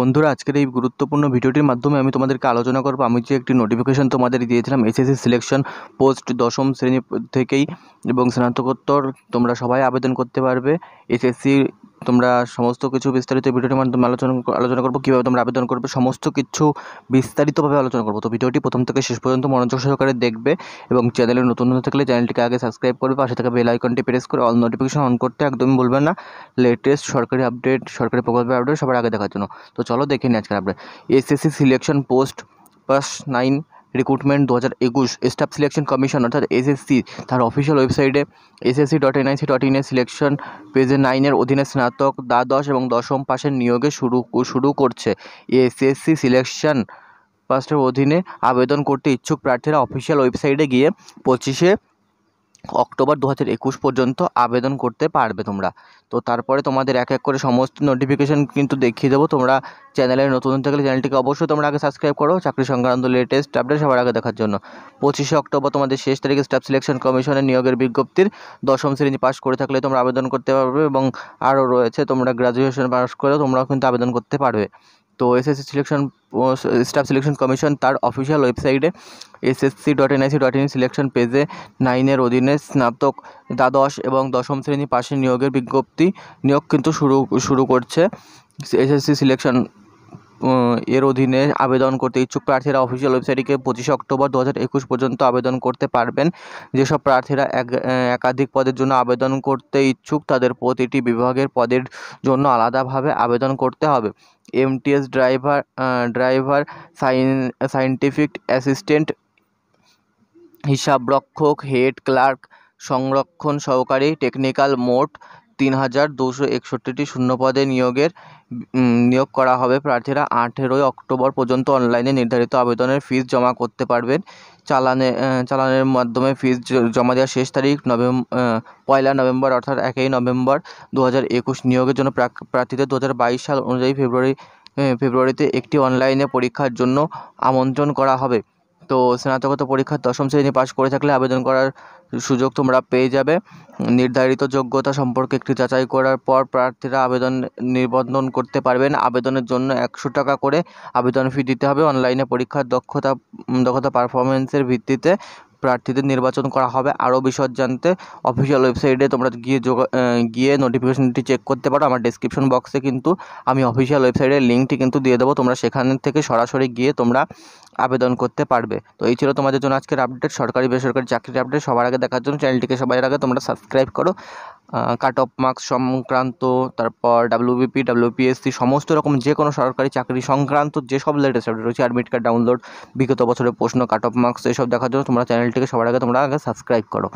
বন্ধুরা, আজকের এই গুরুত্বপূর্ণ ভিডিওটির মাধ্যমে আমি তোমাদেরকে আলোচনা করব। আমি যে একটি নোটিফিকেশন তোমাদের দিয়েছিলাম এসএসসি সিলেকশন পোস্ট দশম শ্রেণি থেকেই এবং স্নাতকোত্তর তোমরা সবাই আবেদন করতে পারবে। এসএসসি তোমরা সমস্ত কিছু বিস্তারিত ভিডিওটির মাধ্যমে আলোচনা আলোচনা করব, কীভাবে তোমরা আবেদন করবে, সমস্ত কিছু বিস্তারিতভাবে আলোচনা করব। তো ভিডিওটি প্রথম থেকে শেষ পর্যন্ত মনোযোগ সহকারে দেখবে এবং চ্যানেলে নতুন নতুন থাকলে চ্যানেলটিকে আগে সাবস্ক্রাইব করবে, পাশে থাকা বেল আইকনটি প্রেস করে অল নোটিফিকেশন অন করতে একদমই বলবেন না। লেটেস্ট সরকারি আপডেট সরকারি প্রকল্পের আপডেট সবার আগে দেখার জন্য। তো চলো দেখে নিই আজকের update SSC selection post phase nine recruitment দু হাজার একুশ স্টাফ সিলেকশন কমিশন অর্থাৎ এসএসসি তার অফিসিয়াল ওয়েবসাইটে এসএসসি ডট এনআইসি ডট ইনে সিলেকশন পেজে নাইনের অধীনে স্নাতক, দ্বাদশ এবং দশম পাশের নিয়োগে শুরু শুরু করছে। এসএসসি সিলেকশন পাস্টের অধীনে আবেদন করতে ইচ্ছুক প্রার্থীরা অফিসিয়াল ওয়েবসাইটে গিয়ে পঁচিশে অক্টোবর দু হাজার একুশ পর্যন্ত আবেদন করতে পারবে তোমরা। তো তারপরে তোমাদের এক এক করে সমস্ত নোটিফিকেশান কিন্তু দেখিয়ে দেবো। তোমরা চ্যানেলে নতুন থাকলে চ্যানেলটিকে অবশ্যই তোমরা আগে সাবস্ক্রাইব করো চাকরি সংক্রান্ত লেটেস্ট আপডেট সবার আগে দেখার জন্য। পঁচিশে অক্টোবর তোমাদের শেষ তারিখে স্টাফ সিলেকশন কমিশনের নিয়োগের বিজ্ঞপ্তির দশম শ্রেণি পাস করে থাকলে তোমরা আবেদন করতে পারবে এবং আরও রয়েছে তোমরা গ্রাজুয়েশন পাস করেও তোমরাও কিন্তু আবেদন করতে পারবে। তো SSC selection staff selection commission তার অফিসিয়াল ওয়েবসাইটে SSC dot NIC dot in selection পেজে নাইনের অধীনে স্নাতক, দ্বাদশ এবং দশম শ্রেণি পাশে নিয়োগের বিজ্ঞপ্তি নিয়োগ কিন্তু শুরু শুরু করছে। এসএসসি সিলেকশন এর অধীনে আবেদন করতে ইচ্ছুক প্রার্থীরা অফিসিয়াল ওয়েবসাইটকে পঁচিশে অক্টোবর দু একুশ পর্যন্ত আবেদন করতে পারবেন। যেসব প্রার্থীরা এক, একাধিক পদের জন্য আবেদন করতে ইচ্ছুক তাদের প্রতিটি বিভাগের পদের জন্য আলাদাভাবে আবেদন করতে হবে। MTS driver driver sign scientific assistant হিসাবরক্ষক হেড ক্লার্ক সংরক্ষণ সহকারী টেকনিক্যাল মোট তিন হাজার দুশো একষট্টিটি শূন্যপদে নিয়োগের নিয়োগ করা হবে। প্রার্থীরা আঠেরোই অক্টোবর পর্যন্ত অনলাইনে নির্ধারিত আবেদনের ফিস জমা করতে পারবেন। চালানে চালানের মাধ্যমে ফিস জমা দেওয়ার শেষ তারিখ নভেম্বর পয়লা নভেম্বর অর্থাৎ একই নভেম্বর দু হাজার একুশ নিয়োগের জন্য প্রার্থীদের দু হাজার বাইশ সাল অনুযায়ী ফেব্রুয়ারি ফেব্রুয়ারিতে একটি অনলাইনে পরীক্ষার জন্য আমন্ত্রণ করা হবে। তো স্নাতকোত্তর পরীক্ষার দশম শ্রেণি পাশ করে থাকলে আবেদন করার সুযোগ তোমরা পেয়ে যাবে। নির্ধারিত যোগ্যতা সম্পর্কে একটি যাচাই করার পর প্রার্থীরা আবেদন নিবন্ধন করতে পারবেন। আবেদনের জন্য একশো টাকা করে আবেদন ফি দিতে হবে। অনলাইনে পরীক্ষার দক্ষতা দক্ষতা পারফরমেন্সের ভিত্তিতে প্রার্থীদের নির্বাচন করা হবে। আরও বিশদ জানতে অফিসিয়াল ওয়েবসাইটে তোমরা গিয়ে গিয়ে নোটিফিকেশনটি চেক করতে পারো। আমার ডিসক্রিপশন বক্সে কিন্তু আমি অফিসিয়াল ওয়েবসাইটের লিঙ্কটি কিন্তু দিয়ে দেবো। তোমরা সেখান থেকে সরাসরি গিয়ে তোমরা আবেদন করতে পারবে। তো এই ছিল তোমাদের জন্য আজকের আপডেট সরকারি, বেসরকারি চাকরির আপডেট সবার আগে দেখার জন্য। চ্যানেলটিকে সবার আগে তোমরা সাবস্ক্রাইব করো। কাট অফ মার্কস সংক্রান্ত, তারপর ডাব্লিউবিপি ডাব্লিউপিএসসি সমস্ত রকম যে কোনো সরকারি চাকরি সংক্রান্ত যেসব লেটেস্ট আপডেট রয়েছে অ্যাডমিট কার্ড ডাউনলোড বিগত বছরের প্রশ্ন কাট অফ মার্কস এসব দেখার জন্য তোমরা চ্যানেলটিকে সবার আগে তোমরা আগে সাবস্ক্রাইব করো।